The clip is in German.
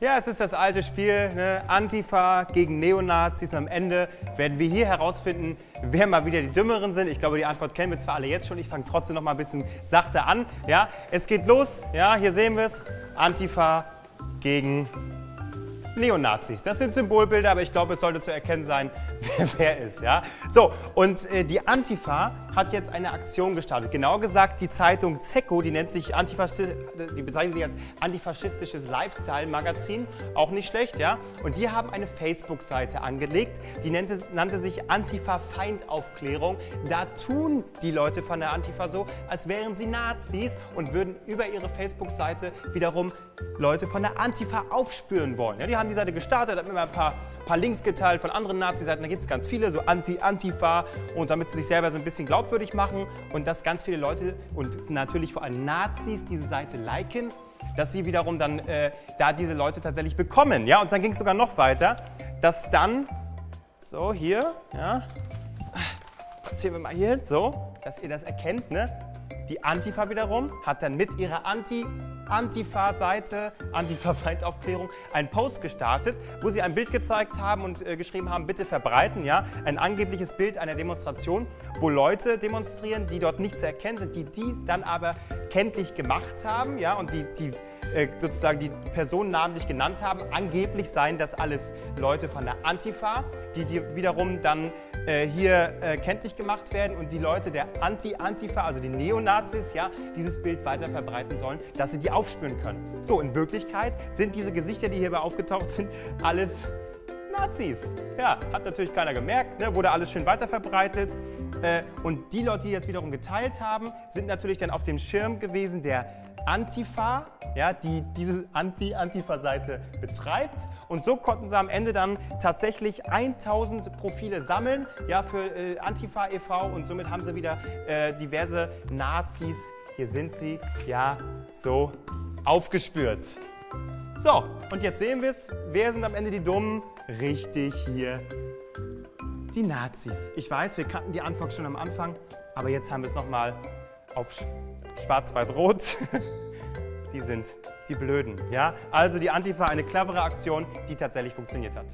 Ja, es ist das alte Spiel, ne? Antifa gegen Neonazis. Am Ende werden wir hier herausfinden, wer mal wieder die Dümmeren sind. Ich glaube, die Antwort kennen wir zwar alle jetzt schon. Ich fange trotzdem noch mal ein bisschen sachte an. Ja, es geht los. Ja, hier sehen wir es. Antifa gegen Neonazis. Das sind Symbolbilder, aber ich glaube, es sollte zu erkennen sein, wer wer ist. Ja? So, und äh, die Antifa hat jetzt eine Aktion gestartet. Genau gesagt, die Zeitung Zecco, die nennt sich die bezeichnet sich als antifaschistisches Lifestyle-Magazin, auch nicht schlecht, ja. Und die haben eine Facebook-Seite angelegt, die nannte, nannte sich Antifa-Feindaufklärung. Da tun die Leute von der Antifa so, als wären sie Nazis und würden über ihre Facebook-Seite wiederum Leute von der Antifa aufspüren wollen. Ja, die haben die Seite gestartet, haben immer ein paar, paar Links geteilt von anderen Nazi-Seiten, da gibt es ganz viele, so Anti-Antifa und damit sie sich selber so ein bisschen glaubwürdig machen und dass ganz viele Leute und natürlich vor allem Nazis diese Seite liken, dass sie wiederum dann äh, da diese Leute tatsächlich bekommen. Ja? Und dann ging es sogar noch weiter, dass dann, so hier, ja, ziehen wir mal hier hin, so, dass ihr das erkennt, ne? Die Antifa wiederum hat dann mit ihrer Anti Antifa-Seite, Antifa-Feindaufklärung, einen Post gestartet, wo sie ein Bild gezeigt haben und äh, geschrieben haben, bitte verbreiten, ja, ein angebliches Bild einer Demonstration, wo Leute demonstrieren, die dort nicht zu erkennen sind, die dies dann aber kenntlich gemacht haben, ja, und die, die äh, sozusagen die Personen namentlich genannt haben. Angeblich seien das alles Leute von der Antifa, die, wiederum dann äh, hier äh, kenntlich gemacht werden und die Leute der Anti-Antifa, also die Neonazis, ja, dieses Bild weiter verbreiten sollen, dass sie die aufspüren können. So, in Wirklichkeit sind diese Gesichter, die hierbei aufgetaucht sind, alles Nazis. Ja, hat natürlich keiner gemerkt, ne? wurde alles schön weiterverbreitet. Äh, und die Leute, die das wiederum geteilt haben, sind natürlich dann auf dem Schirm gewesen der Antifa, ja, die diese Anti-Antifa-Seite betreibt. Und so konnten sie am Ende dann tatsächlich 1000 Profile sammeln ja, für äh, Antifa e.V. und somit haben sie wieder äh, diverse Nazis, hier sind sie, ja, so aufgespürt. So, und jetzt sehen wir es. Wer sind am Ende die Dummen? Richtig hier. Die Nazis. Ich weiß, wir kannten die Antwort schon am Anfang, aber jetzt haben wir es nochmal auf schwarz-weiß-rot. Sie sind die Blöden. Ja? Also die Antifa, eine clevere Aktion, die tatsächlich funktioniert hat.